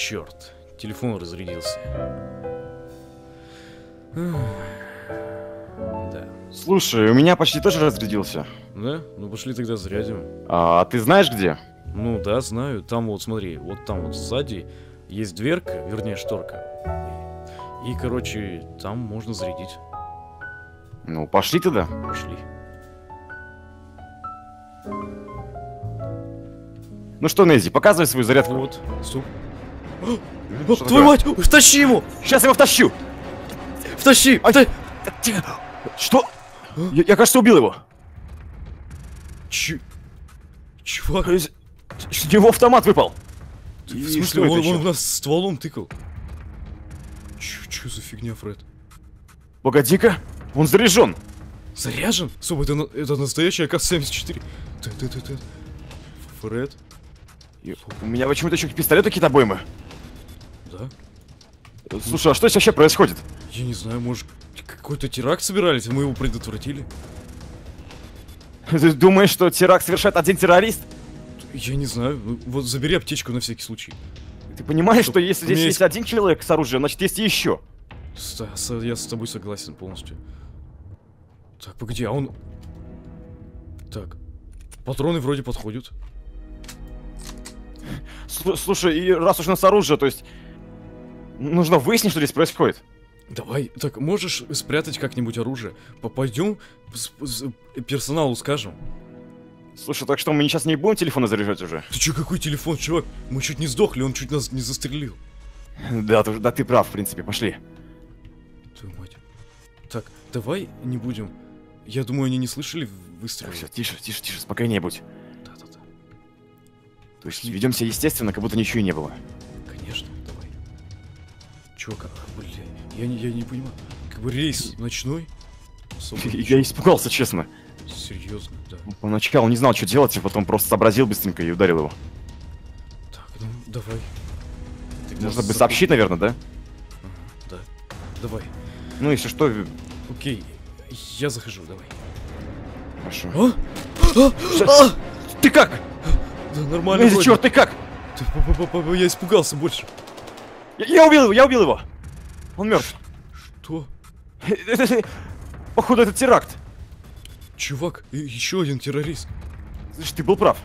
Черт, телефон разрядился. Да. Слушай, у меня почти тоже разрядился. Да? Ну пошли тогда зарядим. А ты знаешь где? Ну да, знаю. Там вот, смотри, вот там вот сзади есть дверка, вернее шторка. И, короче, там можно зарядить. Ну, пошли тогда. Пошли. Ну что, Нези, показывай свою зарядку. Вот, стоп. Что О, такое? твою мать! Втащи ему! Сейчас я его втащу! Втащи! вта- Так, тихо. Что? Я, я, кажется, убил его. Чё? Чувак, Из, из него автомат выпал. в смысле, он, он в нас стволом тыкал? Чё, чё за фигня, Фред? Погоди-ка, он заряжен. Заряжен? Стоп, это, это настоящий АК-74. Ты, ты, ты. Фред? И У меня почему-то еще к пистолету какие-то обоймы. Да? Слушай, а что здесь вообще происходит? Я не знаю, может, какой-то теракт собирались, а мы его предотвратили? Ты думаешь, что теракт совершает один террорист? Я не знаю. Ну, Вот забери аптечку на всякий случай. Ты понимаешь, Что, что если здесь есть есть- один человек с оружием, значит есть и еще. С- с- я с тобой согласен полностью. Так, погоди, а он... Так. Патроны вроде подходят. Слу- Слушай, и раз уж у нас оружие, то есть... Нужно выяснить, что здесь происходит. Давай, так, можешь спрятать как-нибудь оружие? Пойдем персоналу скажем. Слушай, так что мы сейчас не будем телефоны заряжать уже? Ты чё, какой телефон, чувак? Мы чуть не сдохли, он чуть нас не застрелил. Да, ты, да ты прав, в принципе, пошли. Твою мать. Так, давай не будем. Я думаю, они не слышали выстрелы. Все, тише, тише, тише, спокойнее будь. Да-да-да. То есть ведем себя естественно, как будто ничего и не было. А, бля, я не, я не понимаю. Как бы рейс ночной? Особо Я испугался, честно. Серьезно, да. Поначалу не знал, что делать, а потом просто сообразил быстренько и ударил его. Так, ну давай. Тогда Нужно бы сообщить, наверное, да? Ага, да. Давай. Ну, если что, Окей. Я захожу, давай. хорошо. А? А? А! Ты как? Да нормально. Вроде. черт, ты как? Я испугался больше. Я, убил его, я убил его. Он мертв. Что? Походу, это теракт. Чувак, еще один террорист. Слушай, ты был прав.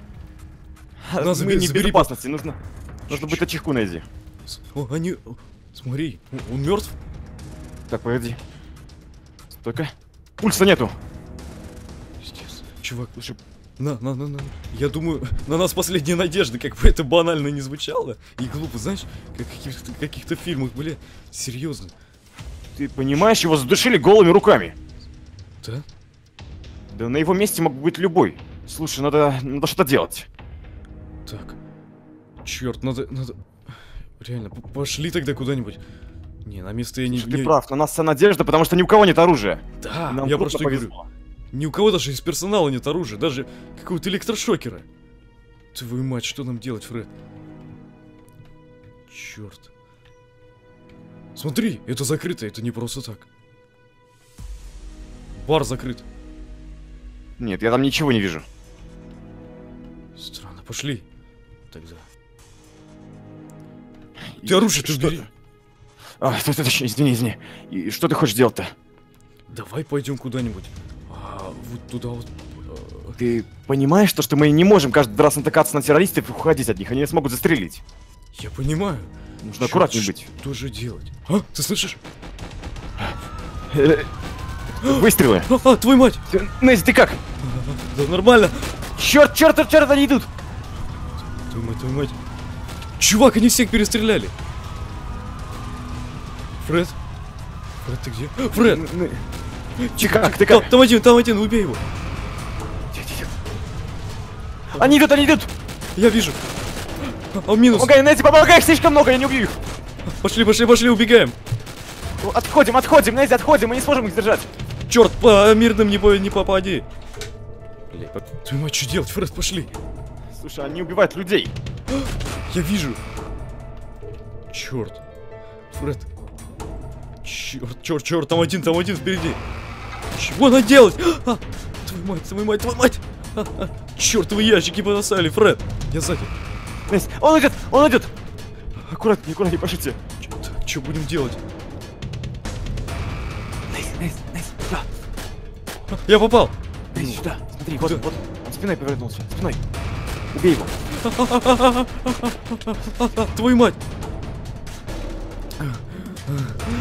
На, Мы не в безопасности, нужно... Нужно быть чиху найти. С- О, они... Смотри, он- он мертв? Так, погоди. Стойка. Пульса нету. Пиздец. Чувак, слушай, на, на, на, на. Я думаю, на нас последняя надежда, как бы это банально не звучало. И глупо, знаешь, как в каких-то, каких-то фильмах, бля, серьезно. Ты понимаешь, его задушили голыми руками. Да? Да на его месте мог быть любой. Слушай, надо, надо что-то делать. Так. Черт, надо, надо... Реально, пошли тогда куда-нибудь. Не, на место я не... Слушай, ты не- прав, на нас вся надежда, потому что ни у кого нет оружия. Да, Нам я просто говорю. Ни у кого даже из персонала нет оружия, даже какого-то электрошокера. Твою мать, что нам делать, Фред? Черт. Смотри, это закрыто, это не просто так. Бар закрыт. Нет, я там ничего не вижу. Странно, пошли. Тогда. Ты оружие ты Что убери. А, стой, извини, извини. И что ты хочешь делать-то? Давай пойдем куда-нибудь. Вот туда вот. э, Ты понимаешь, то, что мы не можем каждый раз натыкаться на террористов и уходить от них, они нас могут застрелить. Я понимаю. Нужно Чёрт, аккуратнее быть. Что же делать? А, ты слышишь? Э, Выстрелы. А, а, твою мать! Несси, ты как? Да нормально. Черт, черт, черт, черт, они идут! Твою мать, твою мать. Чувак, они всех перестреляли. Фред? Фред, ты где? Фред! Ты как, ты Там, один, там один, убей его. Тихо, тихо. Они идут, они идут! Я вижу. А, он минус. Помогай, Несси, помогай, их слишком много, я не убью их! Пошли, пошли, пошли, убегаем. Отходим, отходим, Несси, отходим, мы не сможем их сдержать. Черт, по мирным не, по- не попади. Бля, по- твою мать, что делать, Фред, пошли. Слушай, они убивают людей. Я вижу. Черт. Фред. Черт, черт, черт, там один, там один впереди. Чего надо делать? А, твою мать, твою мать, твою мать. А, а, чертовы ящики понасали, Фред. Я сзади. Несси, он идет, он идет! Аккуратнее, аккуратнее, пошите. Так, что будем делать? Нейс, Нейс, Нейс, сюда. А, Я попал! Нейс, сюда. Смотри, вот, Куда? вот. Он спиной повернулся. Спиной. Убей его. Твою мать!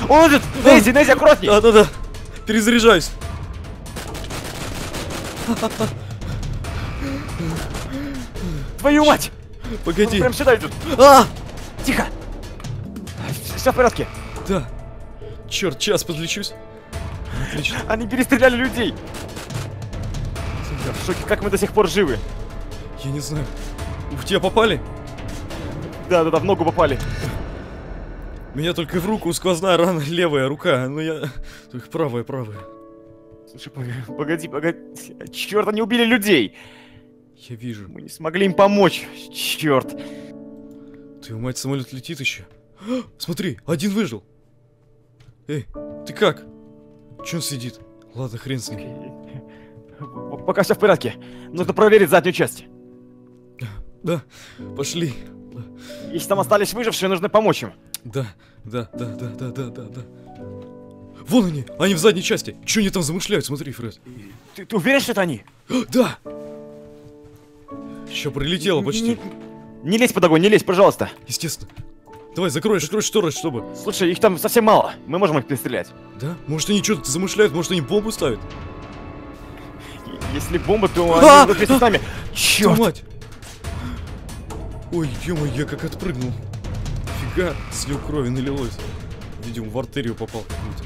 Он идет! Нейзи, Нейзи, аккуратнее! Да-да-да! Перезаряжаюсь! Твою мать! Он Погоди! прям сюда идут. А! Тихо! Все в порядке. Да! Черт, час подлечусь. Отлично. Они перестреляли людей. Я в шоке, как мы до сих пор живы. Я не знаю. В тебя попали? Да-да-да, в ногу попали. Меня только в руку сквозная рана левая рука, но я... Только правая, правая. Слушай, пог- погоди, погоди. Черт, они убили людей. Я вижу. Мы не смогли им помочь. Черт. Твою мать, самолет летит еще. А, Смотри, один выжил. Эй, ты как? Че он сидит? Ладно, хрен с ним. Пока все в порядке. Нужно проверить заднюю часть. Да, пошли. Если там остались выжившие, нужно помочь им. Да, да, да, да, да, да, да, да. Вон они, они в задней части. Че они там замышляют? Смотри, Фред. Ты, ты уверен, что это они? А, Да! Еще прилетело почти. Не, не лезь под огонь, не лезь, пожалуйста. Естественно. Давай, закрой, закрой шторы, чтобы. Слушай, их там совсем мало. Мы можем их перестрелять. Да? Может они что-то замышляют, может они бомбу ставят? Если бомба, то А! они будут вместе с нами. Черт! мать! Ой, ё я как отпрыгнул. Фига, слив крови налилось. Видимо, в артерию попал какую-то.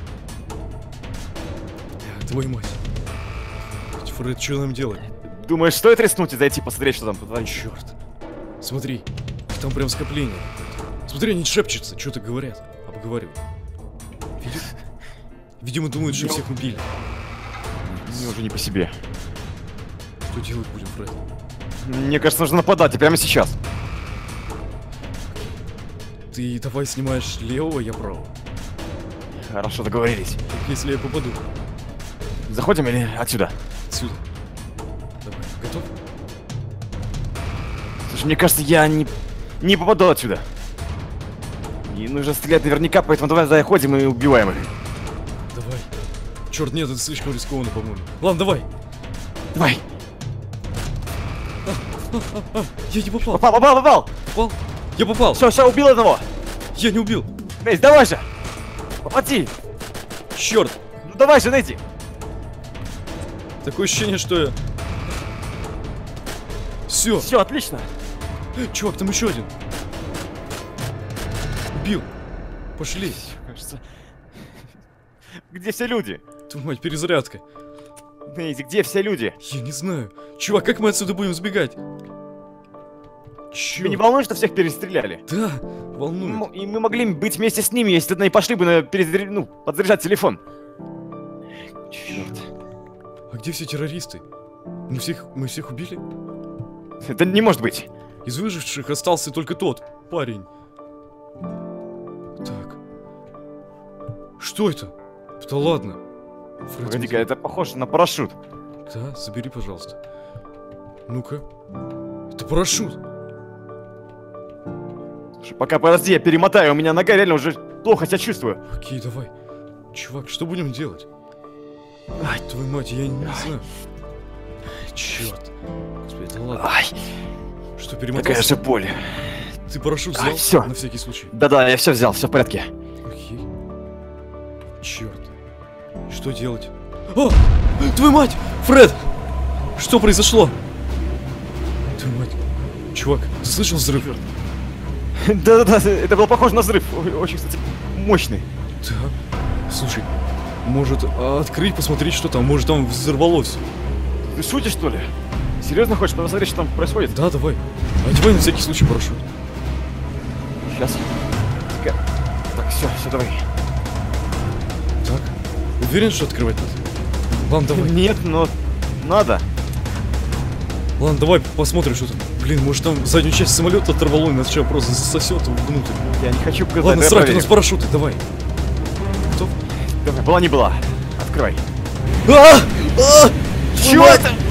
А, Твою мать. Фред, что нам делать? Думаешь, стоит рискнуть и зайти посмотреть, что там творится? Черт. Смотри, там прям скопление. Смотри, они шепчутся, что-то говорят. Обговаривают. Видишь? Видимо, думают, что всех убили. Мне уже не по себе. Что делать будем, Фред? Мне кажется, нужно нападать, и прямо сейчас. Ты давай снимаешь левого, я правого. Хорошо, договорились. Если я попаду. Заходим или отсюда? Отсюда. Давай, готов? Слушай, мне кажется, я не, не попаду отсюда. И нужно стрелять наверняка, поэтому давай заходим и убиваем их. Давай. Черт, нет, это слишком рискованно, по-моему. Ладно, давай. Давай. А, я не попал. Попал, попал, попал. Попал? Я попал. Все, все, убил одного. Я не убил. Нейс, давай же. Попади. Черт. Ну давай же, Нейти. Такое ощущение, что я... Все. Все, отлично. Чувак, там еще один. Убил. Пошли. Кажется. Где все люди? Твою мать, перезарядка. Нейзи, где все люди? Я не знаю. Чувак, как мы отсюда будем сбегать? Тебя не Черт. волнует, что всех перестреляли? Да, М- волнует. И мы могли быть вместе с ними, если туда и пошли бы на перезаря- ну, подзаряжать телефон. Черт. А где все террористы? Мы всех, мы всех убили? Это не может быть. Из выживших остался только тот парень. Так. Что это? Да ладно. Фред, Погоди-ка, смотри. это похоже на парашют. Да, забери, пожалуйста. Ну-ка. Это парашют. Слушай, Пока подожди, я перемотаю, у меня нога реально уже плохо себя чувствую. Окей, давай. Чувак, что будем делать? Ай, твою мать, я не знаю. Черт. Господи, да ладно. Ай, Что, какая перемотался? же боль. Ты парашют Ай, взял? всё. На всякий случай. Да-да, я все взял, все в порядке. Окей. Черт. Что делать? О! Твою мать! Фред! Что произошло? Твою мать. Чувак, ты слышал взрыв? Да-да-да, это было похоже на взрыв. Очень, кстати, мощный. Да. Слушай, может а, открыть, посмотреть, что там? Может там взорвалось? Ты шутишь, что ли? Серьезно хочешь посмотреть, что там происходит? Да, давай. Одевай на всякий случай парашют. Сейчас. Так, все, все, давай. Так. Уверен, что открывать надо? Ладно, давай. Нет, но надо. Ладно, давай посмотрим, что там. Блин, может там заднюю часть самолета оторвало и нас сейчас просто засосет внутрь. Я не хочу показать. Ладно, давай срать, у нас парашюты, давай. Давай, была не была. Открывай. А! А! Мать! это?